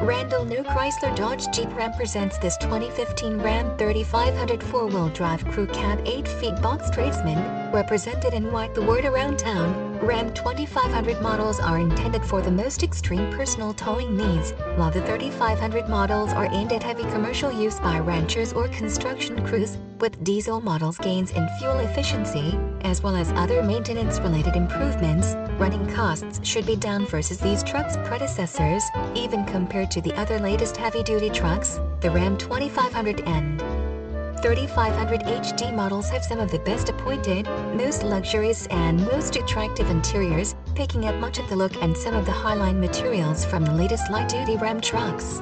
Randall Noe Chrysler Dodge Jeep Ram presents this 2015 Ram 3500 four-wheel drive crew cab 8 feet box tradesman, represented in white the word around town. Ram 2500 models are intended for the most extreme personal towing needs, while the 3500 models are aimed at heavy commercial use by ranchers or construction crews, with diesel models gains in fuel efficiency, as well as other maintenance-related improvements. Running costs should be down versus these trucks' predecessors, even compared to the other latest heavy-duty trucks, the Ram 2500N. 3500 HD models have some of the best appointed, most luxurious and most attractive interiors, picking up much of the look and some of the highline materials from the latest light-duty Ram trucks.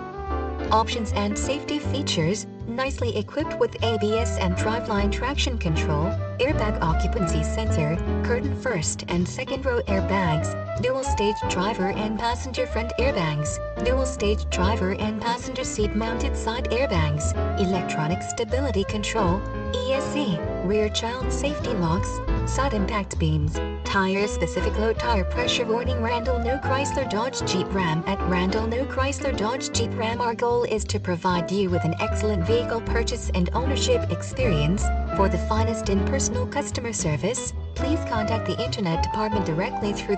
Options and safety features, nicely equipped with ABS and driveline traction control, airbag occupancy sensor, curtain first and second row airbags, dual stage driver and passenger front airbags, dual stage driver and passenger seat mounted side airbags, electronic stability control, ESC, rear child safety locks, side impact beams, tire specific low tire pressure warning Randall Noe Chrysler Dodge Jeep Ram. At Randall Noe Chrysler Dodge Jeep Ram our goal is to provide you with an excellent vehicle purchase and ownership experience. For the finest in personal customer service, please contact the Internet Department directly through